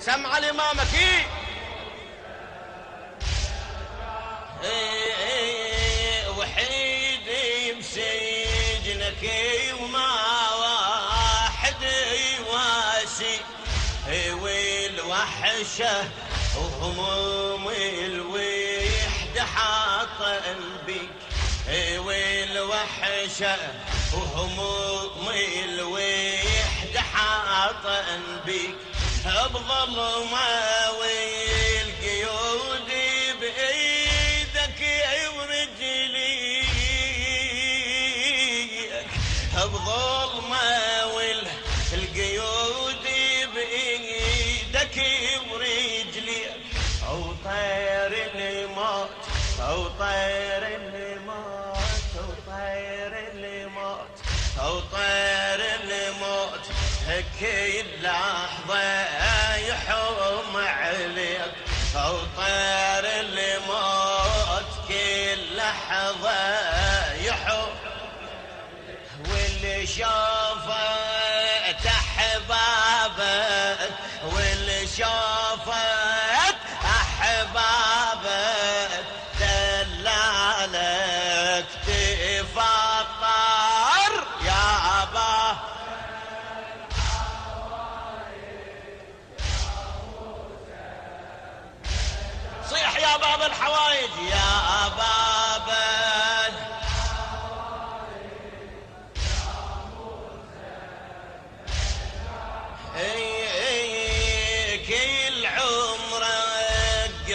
سمع الإمامك إيه إيه وحيد بسجنك وما واحد يواسي. إيه والوحشة وهموم الوحدة حاطة إيه والوحشة وهموم الوحدة حاطة بيك بظلمة والقيود بإيدك ورجليك بظلمة والقيود بإيدك ورجليك أو طير الموت أو طير الموت أو طير الموت أو طير الموت لحظة شافت أحبابك واللي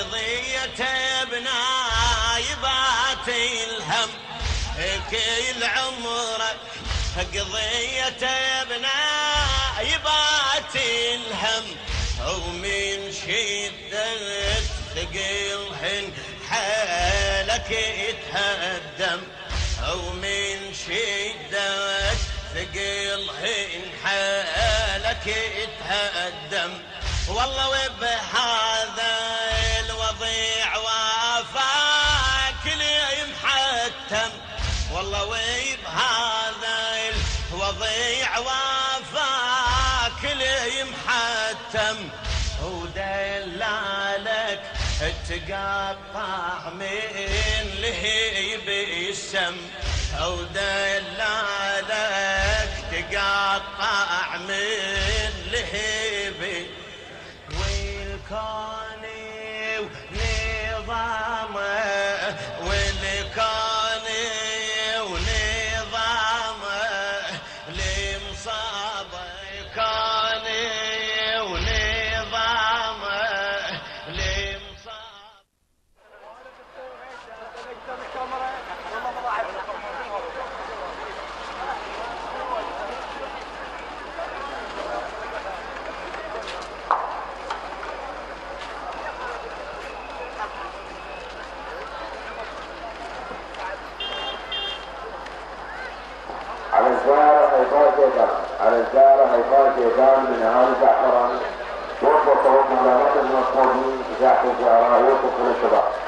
قضيته بنايبات الهم كل عمرك قضيته بنايبات الهم. ومن شدة ثقلهن حالك يتهدم. ومن شدة ثقلهن حالك يتهدم. والله وبهذا والله وبهذا الوضيع وافاك لي محتم ودلالك تقطع من لهيب السم. أو دلالك تقطع من لهيب والكون الزهراء يوسف الشباب هي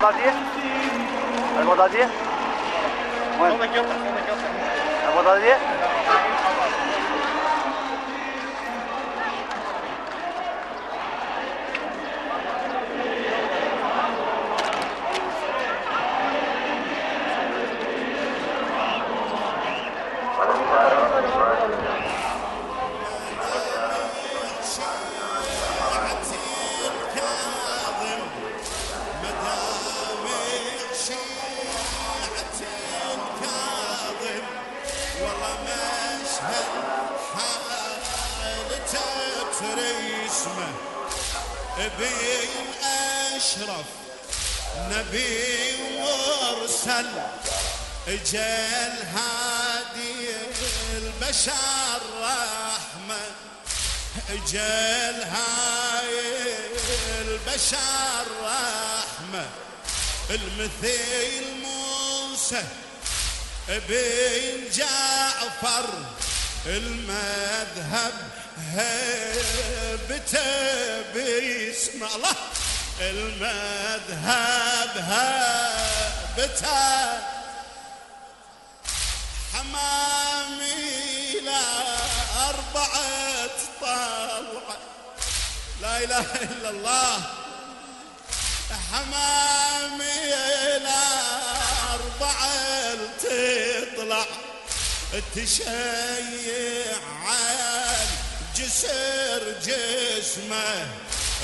las 10? ¿Algo las Bueno. ¿Dónde والله مشهد حالته تريسمه بين أشرف نبي مرسل جل هادي البشر رحمة جل هاي البشر رحمة المثيل موسى بن جعفر المذهب هبته باسم الله. المذهب هبته حمامي لا أربعة طلعة لا إله إلا الله. حمامي لا تشيع عن جسر جسمه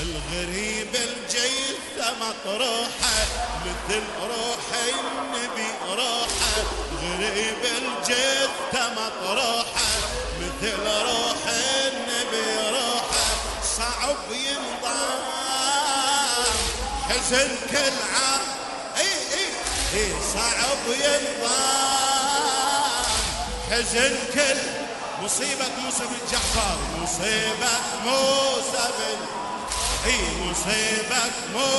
الغريب الجيثة مطروحة مثل روح النبي روحه غريب الجثة مطروحة مثل روح النبي روحه صعب ينضام حزن كل عام اي اي اي صعب ينضام حزن كل مصيبة موسى بن جعفر مصيبة موسى بن اي مصيبة مو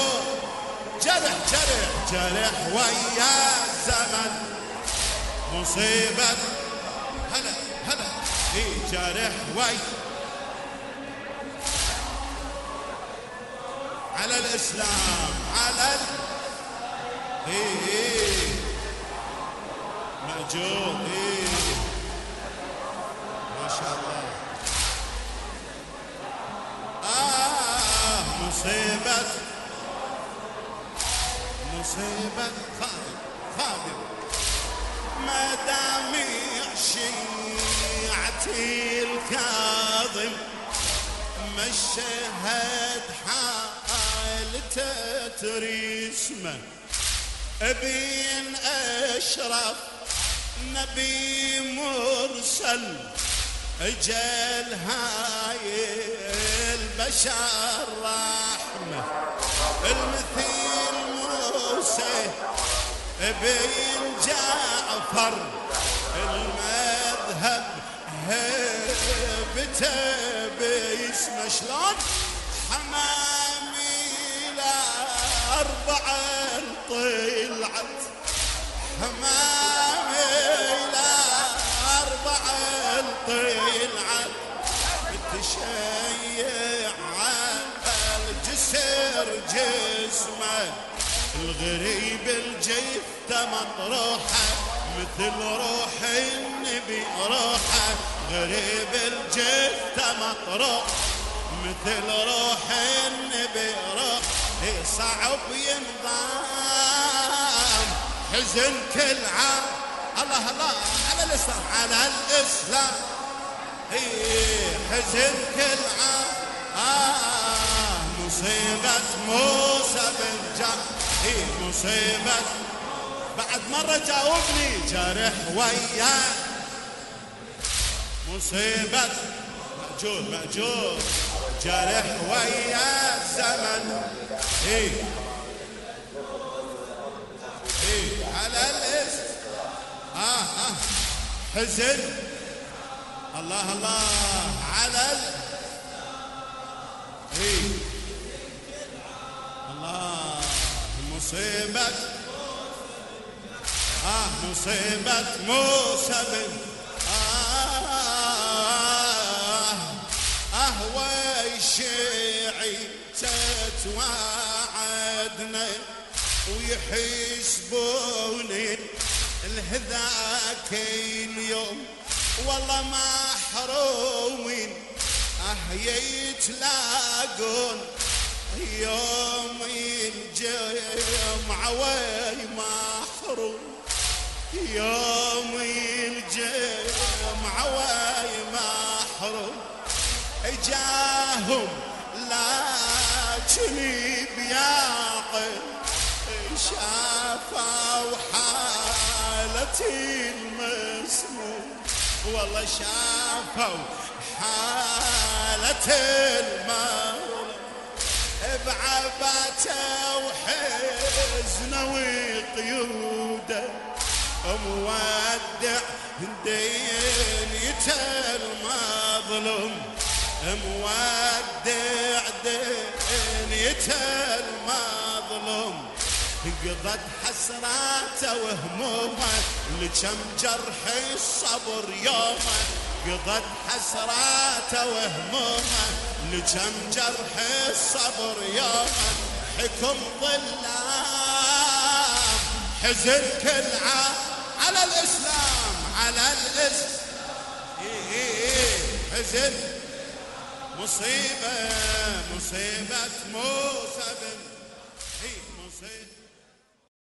جرح جرح جرح ويا الزمن مصيبة هلا هلا إي جرح وي. على الإسلام على ال... إي إي. مأجور الله آه مصيبة مصيبة خادم خادم ما دام شيعتي الكاظم ما الشهد حالته تريسمه ابين أشرف نبي مرسل. أجل هاي البشر رحمة. المثيل موسى بين جعفر. المذهب هبته باسمه شلون؟ حمامي لا أربعة طلعت. حمامي الجسر جسمه. الغريب الجثة مطروحة مثل روح النبي روحه. غريب الجثة مطروح مثل روح النبي روح. إيه صعب ينضام حزن كل عام. الله الله على الإسلام على الإسلام. إيه حزن كل عام. آه. مصيبة موسى بن جعفر. إيه مصيبة بعد مرة جاوبني جرح وياه. مصيبة مأجور مأجور. جرح ويا الزمن. إيه. إيه. على الاسم آه آه. حزن. الله الله. على ال... إيه. مصيبة آه مصيبة موسى بن آه أهوى الشيعي تتوعدنا ويحسبوني الهذاك اليوم والله محرومين آه يتلاقون يوم الجمعة وي محروم. يوم الجمعة وي محروم. جاهم لكن بياقل شافوا حالتي المسموم. والله شافوا حالة المولى بعبته وحزنه وقيوده مودع دينيته المظلوم مودع دينيته المظلوم قضت حسراته وهمومه لكم جرح الصبر يومه. قضت حسراته وهمومه لكم جرح الصبر يومه حكم ظلام. حزن كل على الإسلام على الإسلام. إيه حزن. مصيبة مصيبة موسى بن إيه مصيبة.